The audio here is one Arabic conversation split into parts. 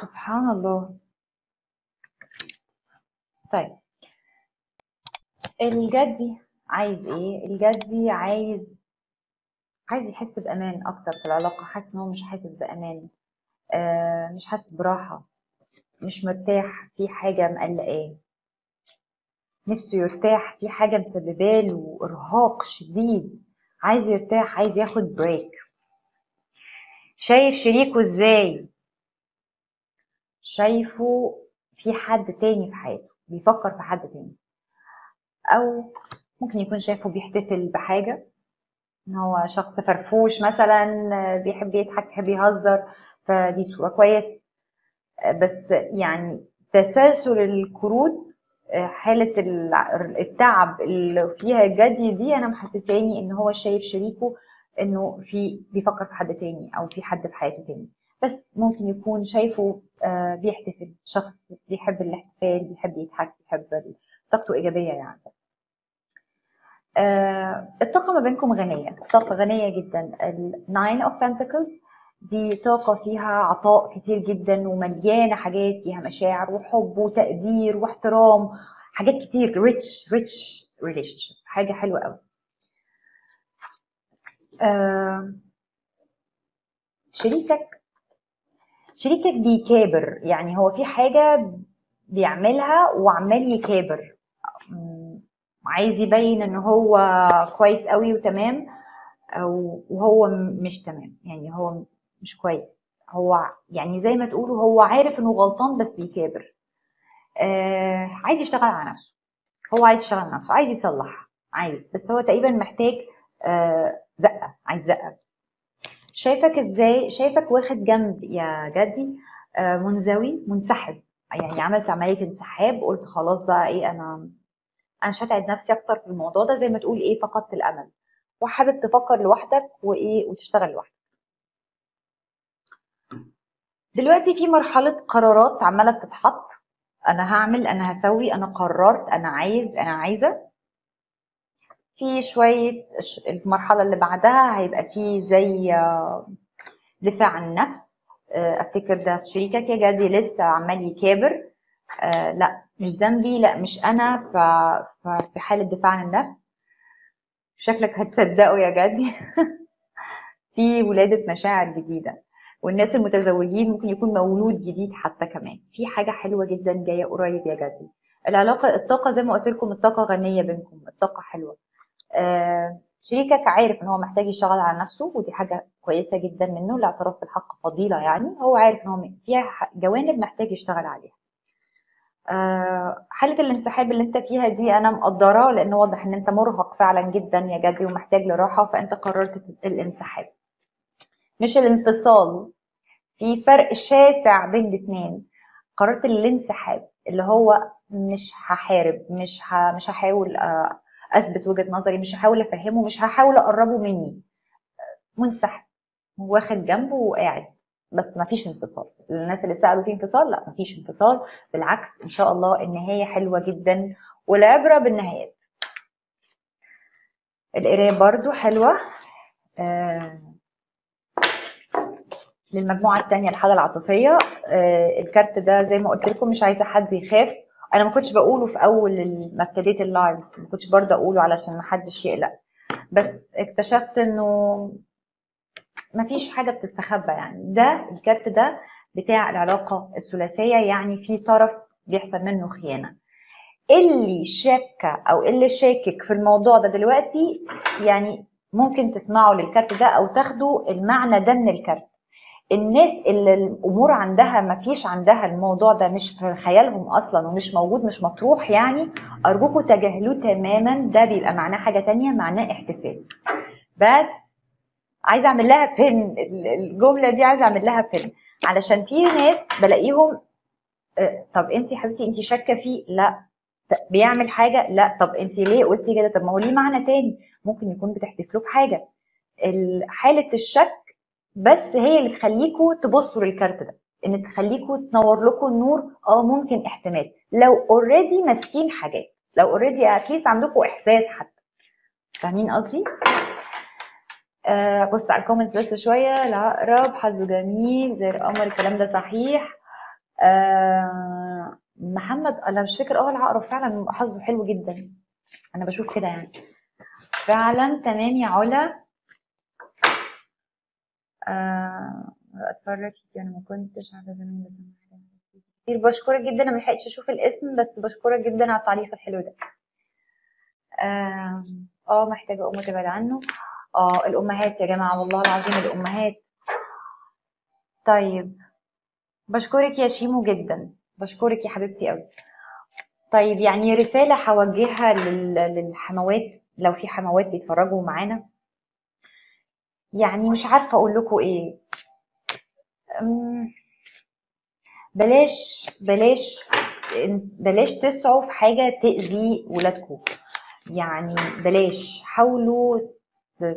سبحان الله. طيب. الجدي عايز إيه؟ الجدي عايز عايز يحس بأمان أكتر في العلاقة حاسس إن هو مش حاسس بأمان. آه مش حاسس براحة مش مرتاح في حاجة مقلقاه. نفسه يرتاح في حاجة مسبباله إرهاق شديد. عايز يرتاح عايز ياخد بريك شايف شريكه إزاي؟ شايفه في حد تاني في حياته بيفكر في حد تاني. أو ممكن يكون شايفه بيحتفل بحاجة إن هو شخص فرفوش مثلا بيحب يضحك بيحب يهزر فدي صورة كويسة. بس يعني تسلسل الكروت حالة التعب اللي فيها الجدي دي أنا محسساني إن هو شايف شريكه إنه في بيفكر في حد تاني أو في حد في حياته تاني. بس ممكن يكون شايفه بيحتفل شخص بيحب الاحتفال بيحب يضحك بيحب طاقته إيجابية يعني. الطاقة ما بينكم غنية طاقة غنية جدا. ال Nine of Pentacles دي طاقة فيها عطاء كتير جدا ومليانة حاجات فيها مشاعر وحب وتقدير واحترام حاجات كتير rich rich relation حاجة حلوة قوي آه شريكك شريكك بيكابر يعني هو في حاجة بيعملها وعمال يكابر. عايز يبين إن هو كويس قوي وتمام وهو مش تمام يعني هو مش كويس. هو يعني زي ما تقولوا هو عارف إنه غلطان بس بيكابر. آه عايز يشتغل على نفسه. هو عايز يشتغل على نفسه عايز يصلح عايز بس هو تقريبا محتاج آه زقة عايز زقة. شايفك إزاي؟ شايفك واخد جنب يا جدي آه منزوي منسحب. يعني عملت عملية انسحاب قلت خلاص بقى أنا أنا مش هتعب نفسي أكتر في الموضوع ده زي ما تقول إيه فقدت الأمل. وحابب تفكر لوحدك وإيه وتشتغل لوحدك. دلوقتي في مرحلة قرارات عمالة بتتحط. أنا هعمل أنا هسوي أنا قررت أنا عايز أنا عايزة. في شوية المرحلة اللي بعدها هيبقى في زي دفاع عن النفس. أفتكر ده شريكك يا جدي لسه عمال يكابر. لا مش ذنبي لا مش أنا ففي حالة دفاع عن النفس. شكلك هتصدقوا يا جدي. في ولادة مشاعر جديدة. والناس المتزوجين ممكن يكون مولود جديد حتى كمان. في حاجة حلوة جدا جاية قريب يا جدي. العلاقة الطاقة زي ما قلت لكم الطاقة غنية بينكم. الطاقة حلوة. آه شريكك عارف إن هو محتاج يشتغل على نفسه ودي حاجة كويسة جدا منه الاعتراف بالحق فضيلة يعني هو عارف إن هو فيها جوانب محتاج يشتغل عليها آه حالة الانسحاب اللي أنت فيها دي أنا مقدراه لأن واضح إن أنت مرهق فعلا جدا يا جدي ومحتاج لراحة فأنت قررت الانسحاب مش الانفصال في فرق شاسع بين الاثنين قررت الانسحاب اللي هو مش هحارب مش. مش هحاول أثبت وجهة نظري مش هحاول أفهمه مش هحاول أقربه مني. منسحب واخد جنبه وقاعد. بس ما فيش انفصال. الناس اللي سألوا في انفصال لا ما فيش انفصال. بالعكس إن شاء الله النهاية حلوة جدا والعبرة بالنهايات. القراية برضو حلوة. آه للمجموعة الثانية الحالة العاطفية. آه الكارت ده زي ما قلت لكم مش عايزة حد يخاف. أنا ما كنتش بقوله في أول ما ابتديت اللايفز ما كنتش برضه أقوله علشان ما حدش يقلق. بس اكتشفت إنه ما فيش حاجة بتستخبى يعني. ده الكارت ده بتاع العلاقة الثلاثية يعني في طرف بيحصل منه خيانة. اللي شاكه أو اللي شاكك في الموضوع ده دلوقتي يعني ممكن تسمعوا للكارت ده أو تاخدوا المعنى ده من الكارت. الناس اللي الأمور عندها ما فيش عندها الموضوع ده مش في خيالهم أصلا ومش موجود مش مطروح يعني ارجوكم تجاهلوه تماما. ده بيبقى معناه حاجة تانية معناه احتفال. بس عايزه أعمل لها بن الجملة دي عايزه أعمل لها بن علشان في ناس بلاقيهم طب انت حبيبتي انت شاكة فيه؟ لا. بيعمل حاجة؟ لا. طب انت ليه قلتي كده؟ طب ما هو ليه معنى تاني؟ ممكن يكون بتحتفلوا بحاجة. حالة الشك بس هي اللي تخليكوا تبصوا للكارت ده إن تخليكوا تنور لكم النور آه ممكن احتمال. لو already ماسكين حاجات لو already at least عندكم إحساس حتى. فاهمين قصدي؟ آه بص على ال comments بس شوية. العقرب حظه جميل زي القمر الكلام ده صحيح. آه محمد أنا مش فاكر آه العقرب فعلا حظه حلو جدا. أنا بشوف كده يعني. فعلا تمام يا علا. آه أتفرج. أنا ما كنتش عارفة زمان بس كتير بشكرك جدا. أنا ملحقتش أشوف الاسم بس بشكرك جدا على التعليق الحلو ده. آه آه، محتاجة ام تبعد عنه. آه الأمهات يا جماعة والله العظيم الأمهات. طيب بشكرك يا شيمو جدا. بشكرك يا حبيبتي قوي طيب يعني رسالة هوجهها للحموات. لو في حموات بيتفرجوا معانا. يعني مش عارفة أقول لكم إيه. بلاش بلاش بلاش تسعوا في حاجة تأذي ولادكم. يعني بلاش حاولوا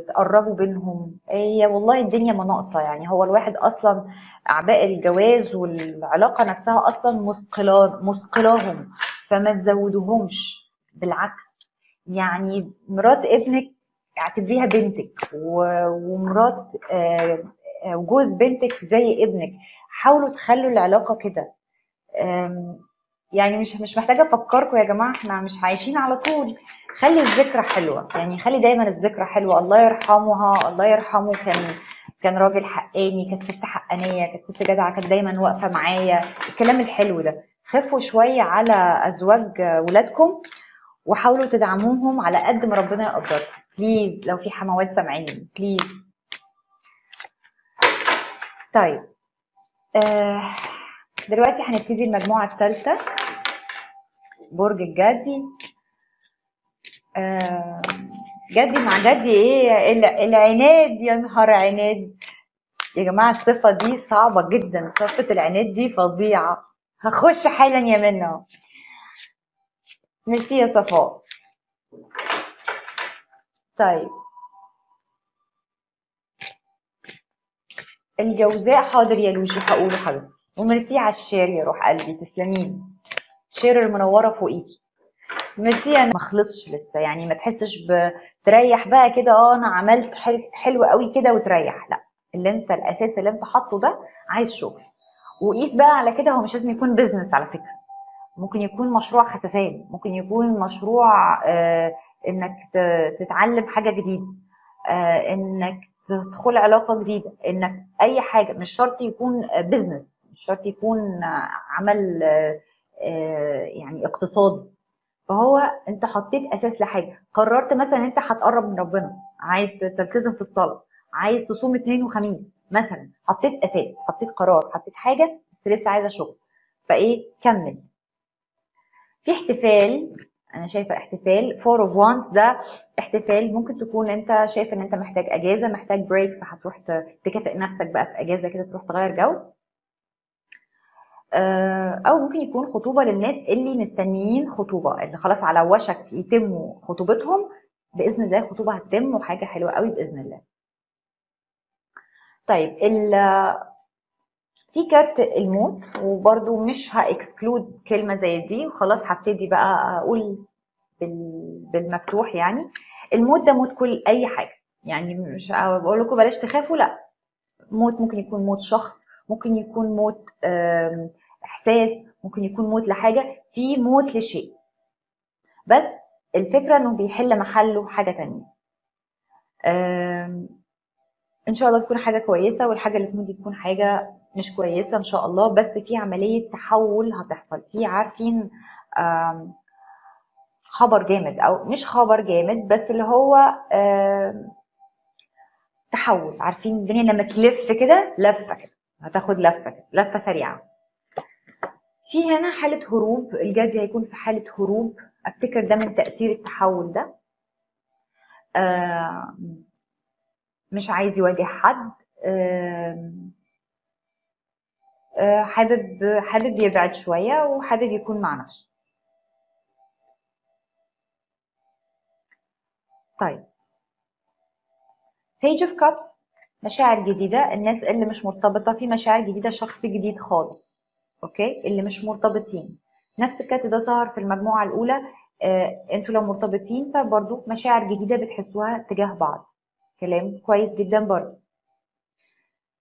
تقربوا بينهم. هي والله الدنيا ما ناقصة. يعني هو الواحد أصلا أعباء الجواز والعلاقة نفسها أصلا مثقلان مثقلاهم فما تزودوهمش بالعكس يعني مرات ابنك اعتبريها بنتك ومرات آه، وجوز بنتك زي ابنك. حاولوا تخلوا العلاقة كده. يعني مش مش محتاجة أفكركم يا جماعة إحنا مش عايشين على طول. خلي الذكرى حلوة. يعني خلي دايما الذكرى حلوة. الله يرحمها الله يرحمه. كان كان راجل حقاني كانت ست حقانية كانت ست جدعة كانت دايما واقفة معايا. الكلام الحلو ده. خفوا شوية على أزواج ولادكم وحاولوا تدعموهم على قد ما ربنا يقدركم. please لو في حموات سامعين بليز طيب. آه دلوقتي هنبتدي المجموعة الثالثة. برج الجدي. آه، جدي مع جدي إيه؟ العناد يا نهار عناد. يا جماعة الصفة دي صعبة جدا صفة العناد دي فظيعة. هخش حالا يا منى. ميرسي يا صفاء. طيب. الجوزاء حاضر يا لوجي هقوله حبيبتي وميرسي على ال share يا روح قلبي تسلمين share المنوره فوقيكي. ميرسي أنا ما خلصش لسه يعني ما تحسش بتريح بقى كده. آه أنا عملت حلو قوي كده وتريح. لا اللي أنت الأساس اللي أنت حاطه ده عايز شغل. وقيس بقى على كده هو مش لازم يكون business على فكرة. ممكن يكون مشروع حساسية ممكن يكون مشروع آه إنك تتعلم حاجة جديدة آه إنك تدخل علاقة جديدة إنك أي حاجة مش شرط يكون business مش شرط يكون عمل آه, يعني اقتصاد. فهو أنت حطيت أساس لحاجة قررت مثلا أنت هتقرب من ربنا عايز تلتزم في الصلاة عايز تصوم اثنين وخميس مثلا حطيت أساس حطيت قرار حطيت حاجة بس لسه عايزة شغل. فإيه؟ كمل. في احتفال أنا شايفة احتفال. Four of Wands ده احتفال. ممكن تكون أنت شايف إن أنت محتاج أجازة محتاج break فهتروح تكافئ نفسك بقى في أجازة كده تروح تغير جو. آه، أو ممكن يكون خطوبة للناس اللي مستنيين خطوبة اللي خلاص على وشك يتموا خطوبتهم. بإذن الله الخطوبه هتتم وحاجة حلوة قوي بإذن الله. طيب في كارت الموت وبرده مش ه exclude كلمة زي دي وخلاص هبتدي بقى أقول بالمفتوح يعني. الموت ده موت كل أي حاجة. يعني مش بقول لكم بلاش تخافوا لأ. موت ممكن يكون موت شخص ممكن يكون موت إحساس ممكن يكون موت لحاجة. في موت لشيء. بس الفكرة إنه بيحل محله حاجة تانية. إن شاء الله تكون حاجة كويسة والحاجة اللي تموت تكون حاجة مش كويسة إن شاء الله بس في عملية تحول هتحصل. في عارفين خبر جامد أو مش خبر جامد بس اللي هو تحول. عارفين الدنيا لما تلف كده لفة كده. هتاخد لفة كده لفة سريعة. في هنا حالة هروب. الجدي هيكون في حالة هروب. أفتكر ده من تأثير التحول ده. مش عايز يواجه حد. حابب حابب يبعد شوية وحابب يكون مع نفسه طيب. Page of Cups مشاعر جديدة. الناس اللي مش مرتبطة في مشاعر جديدة شخص جديد خالص. أوكي؟ اللي مش مرتبطين. نفس الكات ده ظهر في المجموعة الأولى. آه أنتوا لو مرتبطين فبرضو مشاعر جديدة بتحسوها تجاه بعض. كلام كويس جدا برضو.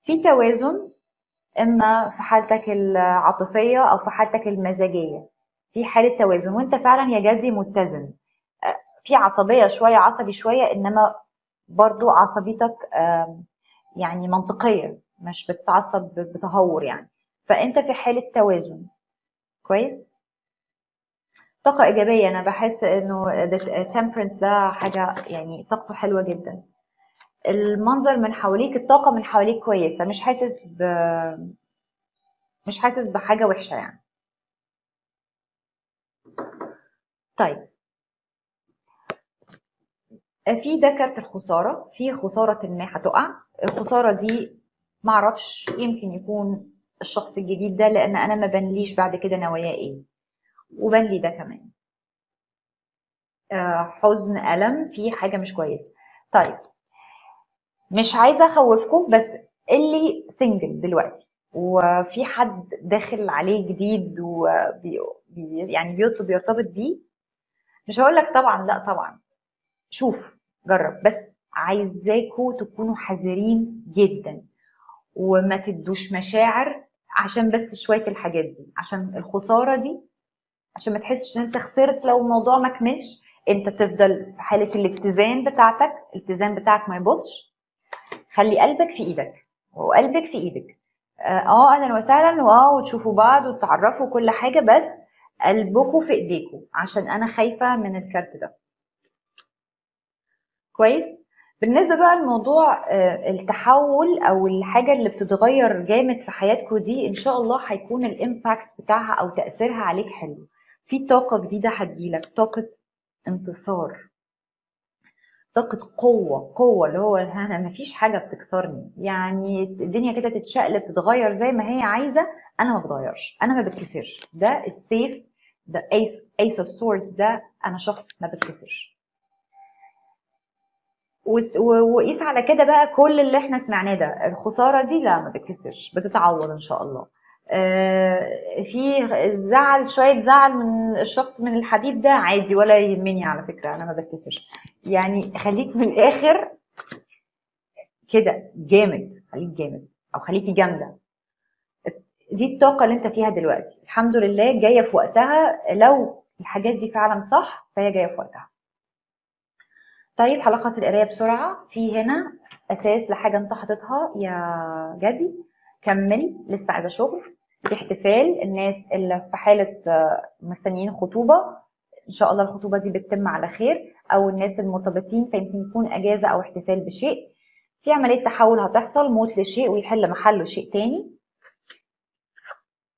في توازن. إما في حالتك العاطفية أو في حالتك المزاجية. في حالة توازن وأنت فعلا يا جدي متزن. آه، في عصبية شوية عصبي شوية إنما برضو عصبيتك يعني منطقية مش بتتعصب بتهور يعني. فأنت في حالة توازن. كويس؟ طاقة إيجابية أنا بحس إنه temperance ده حاجة يعني طاقته حلوة جدا. المنظر من حواليك الطاقة من حواليك كويسة مش حاسس ب مش حاسس بحاجة وحشة يعني. طيب. في ده كارت الخسارة في خسارة ما هتقع. الخسارة دي معرفش يمكن يكون الشخص الجديد ده لأن أنا ما بنليش بعد كده نواياه إيه. وبنلي ده كمان. آه، حزن ألم في حاجة مش كويسة. طيب. مش عايزة أخوفكم بس اللي سنجل دلوقتي. وفي حد داخل عليه جديد وبي يعني بيطلب يرتبط بيه. مش هقول لك طبعا لا طبعا. شوف جرب. بس عايزاكوا تكونوا حذرين جدا. وما تدوش مشاعر عشان بس شوية الحاجات دي. عشان الخسارة دي عشان ما تحسش إن أنت خسرت لو الموضوع ما كملش. أنت تفضل في حالة الاتزان بتاعتك الاتزان بتاعك ما يبصش. خلي قلبك في إيدك وقلبك في إيدك. آه, آه، أهلا وسهلا واو وتشوفوا بعض وتعرفوا كل حاجة بس قلبكم في ايديكم عشان أنا خايفة من الكارت ده. كويس؟ بالنسبة بقى لموضوع آه، التحول أو الحاجة اللي بتتغير جامد في حياتكم دي إن شاء الله هيكون الإمباكت بتاعها أو تأثيرها عليك حلو. في طاقة جديدة هتجيلك طاقة انتصار. طاقة قوة قوة اللي هو أنا مفيش حاجة بتكسرني. يعني الدنيا كده تتشقلب تتغير زي ما هي عايزة أنا ما بتغيرش. أنا ما بتكسرش. ده السيف ده Ace Ace of Swords ده أنا شخص ما بتكسرش. وقيس على كده بقى كل اللي إحنا سمعناه ده. الخسارة دي لا ما بتكسرش. بتتعوض إن شاء الله. في زعل شوية زعل من الشخص من الحبيب ده عادي ولا يهمني على فكرة أنا ما بتكسرش يعني خليك من الآخر كده جامد خليك جامد أو خليكي جامدة. دي الطاقة اللي أنت فيها دلوقتي. الحمد لله جاية في وقتها لو الحاجات دي فعلا صح فهي جاية في وقتها. طيب هلخص القراية بسرعة. في هنا أساس لحاجة أنت حاططها يا جدي. كمل لسه عايزة شغل. في احتفال الناس اللي في حالة آه، مستنيين خطوبة. إن شاء الله الخطوبة دي بتتم على خير. أو الناس المرتبطين فيمكن يكون أجازة أو احتفال بشيء. في عملية تحول هتحصل موت لشيء ويحل محله شيء تاني.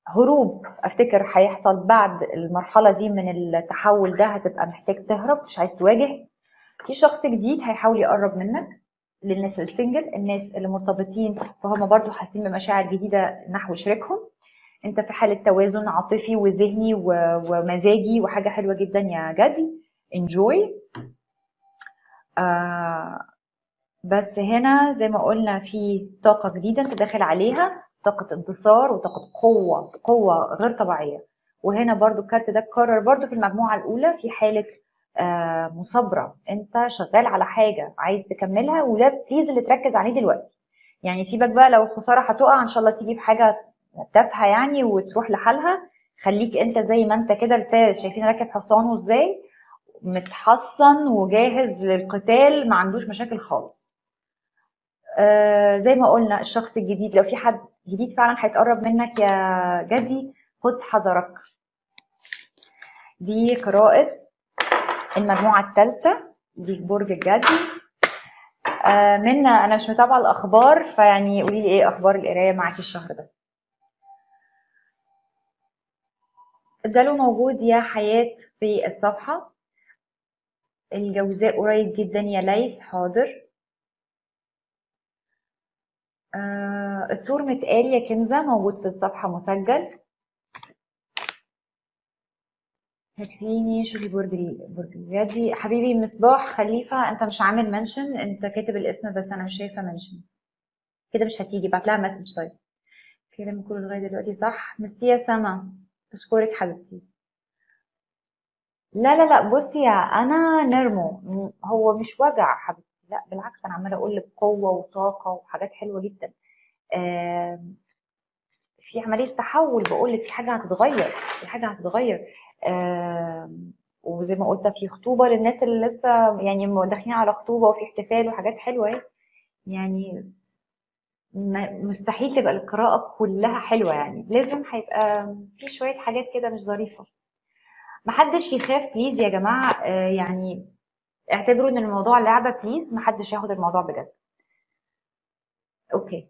هروب أفتكر هيحصل بعد المرحلة دي من التحول ده هتبقى محتاج تهرب مش عايز تواجه. في شخص جديد هيحاول يقرب منك للناس السنجل الناس اللي مرتبطين فهم برضو حاسين بمشاعر جديدة نحو شريكهم. انت في حالة توازن عاطفي وذهني ومزاجي وحاجة حلوة جدا يا جدي. انجوي آه بس هنا زي ما قلنا في طاقة جديدة انت داخل عليها طاقة انتصار وطاقة قوة قوة غير طبيعية. وهنا برضو الكارت ده اتكرر برضو في المجموعة الأولى في حالة آه مثابره انت شغال على حاجة عايز تكملها وده بليز اللي تركز عليه دلوقتي. يعني سيبك بقى لو الخساره هتقع إن شاء الله تيجي في حاجة تافهة يعني وتروح لحالها. خليك أنت زي ما أنت كده الفارس شايفين راكب حصانه إزاي؟ متحصن وجاهز للقتال ما عندوش مشاكل خالص. آه زي ما قلنا الشخص الجديد لو في حد جديد فعلا هيتقرب منك يا جدي خد حذرك. دي قراءة المجموعة الثالثة دي برج الجدي آه منا أنا مش متابعة الأخبار فيعني قولي لي إيه أخبار القراية معاكي الشهر ده؟ ده موجود يا حياة في الصفحة. الجوزاء قريب جدا يا ليث حاضر. آه التور متقال يا كنزة موجود في الصفحة مسجل. تكفيني شوفي برج برج الجدي حبيبي مصباح خليفة أنت مش عامل mention؟ أنت كاتب الاسم بس أنا مش شايفة mention. كده مش هتيجي بعت لها message طيب. كلام كله لغاية دلوقتي صح؟ ميرسي يا سما. أشكرك حبيبتي. لا لا لا بصي يا أنا نرمو. هو مش وجع حبيبتي لا بالعكس أنا عمالة أقول لك قوة وطاقة وحاجات حلوة جدا. في عملية تحول بقول لك في حاجة هتتغير في حاجة هتتغير. وزي ما قلت في خطوبة للناس اللي لسه يعني داخلين على خطوبة وفي احتفال وحاجات حلوة أهي. يعني مستحيل تبقى القراءة كلها حلوة يعني. لازم هيبقى في شوية حاجات كده مش ظريفة. محدش يخاف please يا جماعة. آه، يعني اعتبروا إن الموضوع لعبة please محدش ياخد الموضوع بجد. okay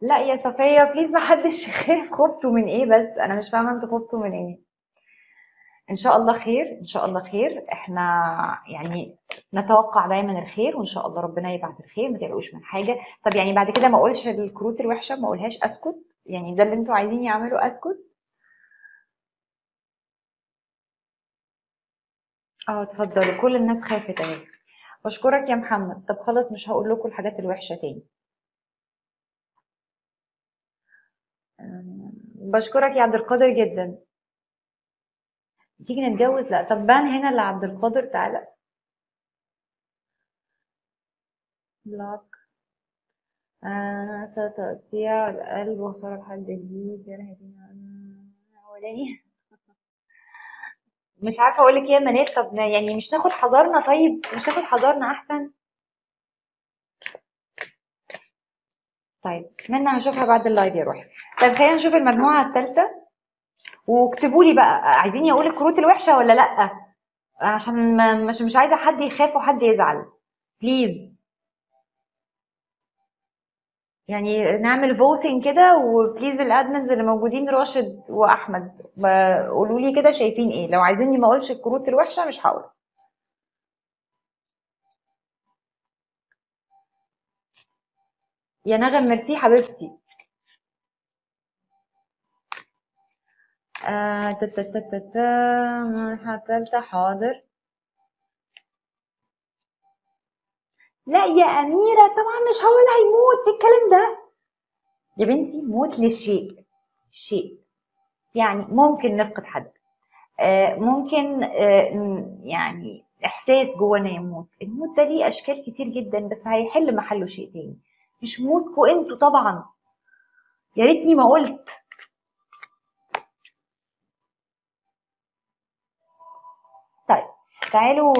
لا يا صفية please محدش يخاف. خفتوا من إيه بس؟ أنا مش فاهمة أنتوا خفتوا من إيه. إن شاء الله خير إن شاء الله خير. إحنا يعني نتوقع دايما الخير وإن شاء الله ربنا يبعت الخير ما تقلقوش من حاجة. طب يعني بعد كده ما أقولش الكروت الوحشة ما أقولهاش أسكت. يعني ده اللي أنتوا عايزين يعملوا أسكت. آه اتفضلوا كل الناس خافت اهي بشكرك يا محمد. طب خلاص مش هقول لكم الحاجات الوحشة تاني. بشكرك يا عبد القادر جدا. تيجي نتجوز؟ لا. طب بان هنا لعبد القادر تعالى. بلاك. أنا ستقطيع القلب وصار لحد جديد. يا أولاني. مش عارفة أقول لك إيه يا منال. طب يعني مش ناخد حذرنا؟ طيب مش ناخد حذرنا أحسن؟ طيب منا هشوفها بعد اللايف يا روحي. طيب خلينا نشوف المجموعة الثالثة واكتبوا لي بقى عايزين أقول الكروت الوحشة ولا لأ؟ عشان مش مش عايزة حد يخاف وحد يزعل. please يعني نعمل voting كده و please ال admins اللي موجودين راشد وأحمد. قولوا لي كده شايفين إيه. لو عايزيني ما أقولش الكروت الوحشة مش هقول. يا نغم ميرسي حبيبتي. آه تالتة حاضر. لا يا أميرة طبعا مش هقول هيموت الكلام ده؟ يا بنتي موت للشيء شيء. يعني ممكن نفقد حد. آه ممكن آه يعني إحساس جوانا يموت. الموت ده ليه أشكال كتير جدا بس هيحل محله شيء تاني. مش موتكوا أنتوا طبعا. يا ريتني ما قلت. تعالوا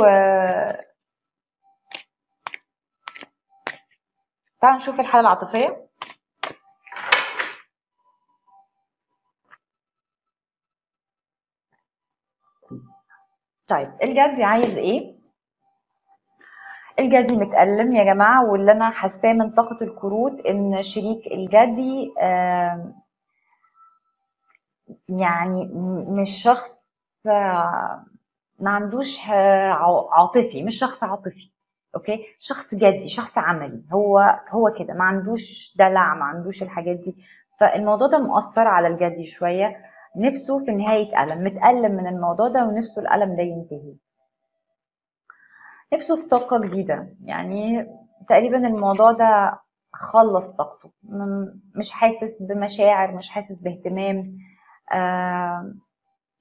تعالوا نشوف الحالة العاطفية. طيب الجدي عايز إيه؟ الجدي متألم يا جماعة واللي أنا حاساه من طاقة الكروت إن شريك الجدي يعني مش شخص ما عندوش عاطفي مش شخص عاطفي أوكي؟ شخص جدي شخص عملي هو هو كده ما عندوش دلع ما عندوش الحاجات دي. فالموضوع ده مؤثر على الجدي شوية نفسه في النهايه يتألم متألم من الموضوع ده ونفسه الألم ده ينتهي. نفسه في طاقة جديدة يعني تقريبا الموضوع ده خلص طاقته مش حاسس بمشاعر مش حاسس باهتمام آه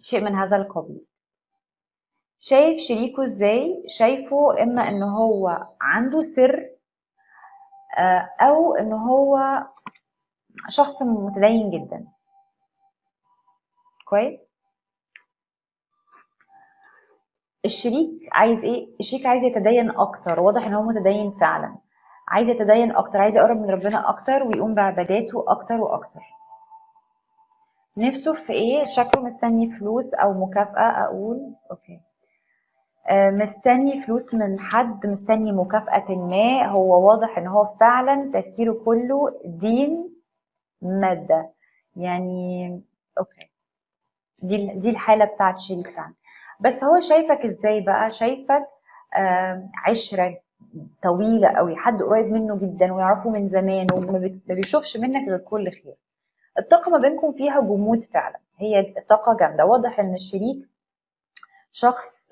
شيء من هذا القبيل. شايف شريكه إزاي؟ شايفه إما إن هو عنده سر آه، أو إن هو شخص متدين جدا. كويس؟ الشريك عايز إيه؟ الشريك عايز يتدين أكتر واضح إن هو متدين فعلا. عايز يتدين أكتر عايز يقرب من ربنا أكتر ويقوم بعباداته أكتر وأكتر. نفسه في إيه؟ شكله مستني فلوس أو مكافأة أقول okay. مستني فلوس من حد مستني مكافأة ما. هو واضح إن هو فعلا تفكيره كله دين مادة. يعني okay. دي دي الحالة بتاعت شريك فعلا. بس هو شايفك إزاي بقى؟ شايفك عشرة طويلة قوي حد قريب منه جدا ويعرفه من زمان وما بيشوفش منك غير كل خير. الطاقة ما بينكم فيها جمود فعلا هي طاقة جامدة. واضح إن الشريك شخص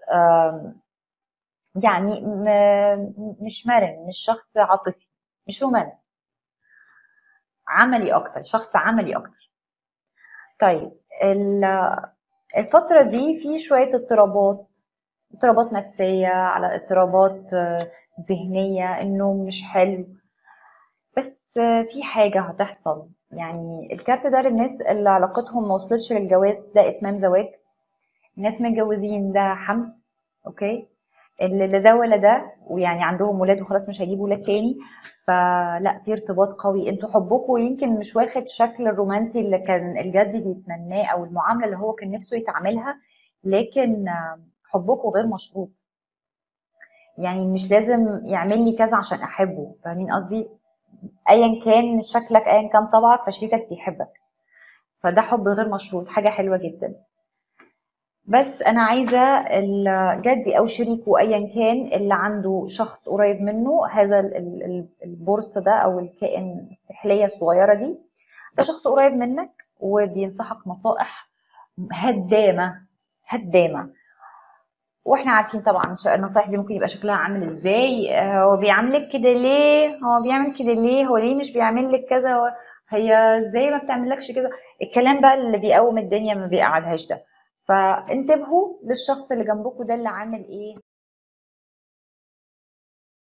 يعني مش مرن مش شخص عاطفي مش رومانسي عملي أكتر شخص عملي أكتر. طيب الفترة دي في شوية اضطرابات اضطرابات نفسية على اضطرابات ذهنية النوم مش حلو. بس في حاجة هتحصل. يعني الكارت ده للناس اللي علاقتهم ما وصلتش للجواز ده إتمام زواج. ناس متجوزين ده حمل. أوكي؟ اللي ده ولا ده ويعني عندهم ولاد وخلاص مش هيجيبوا ولاد تاني. فلا في ارتباط قوي. أنتوا حبكم يمكن مش واخد شكل الرومانسي اللي كان الجدي بيتمناه أو المعاملة اللي هو كان نفسه يتعاملها لكن حبكم غير مشروط. يعني مش لازم يعمل لي كذا عشان أحبه. فاهمين قصدي؟ ايا كان شكلك ايا كان طبعك فشريكك بيحبك. فده حب غير مشروط. حاجة حلوة جدا. بس أنا عايزة جدي أو شريكه ايا كان اللي عنده شخص قريب منه هذا البورس ده أو الكائن السحليه الصغيرة دي. ده شخص قريب منك وبينصحك نصائح هدامة هدامة. وإحنا عارفين طبعا النصائح دي ممكن يبقى شكلها عامل إزاي. هو بيعاملك كده ليه؟ هو بيعمل كده ليه؟ هو ليه مش بيعمل لك كذا؟ هي إزاي ما بتعملكش كده الكلام بقى اللي بيقوم الدنيا ما بيقعدهاش ده. فانتبهوا للشخص اللي جنبكم ده اللي عامل إيه.